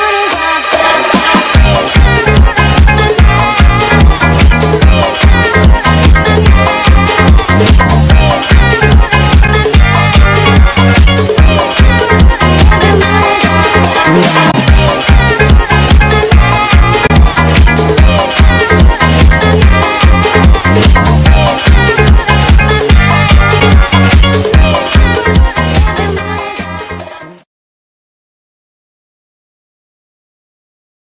Bye.